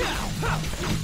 Breakdown!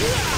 Yeah!